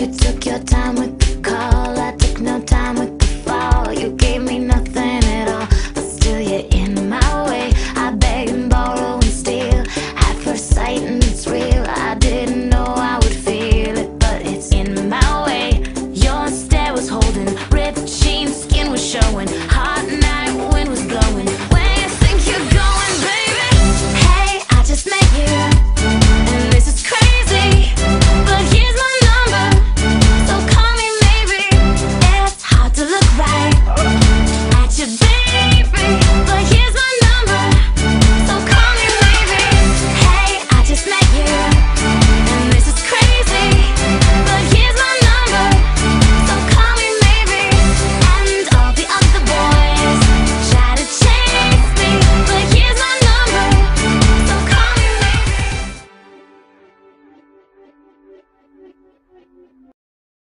You took your time with me.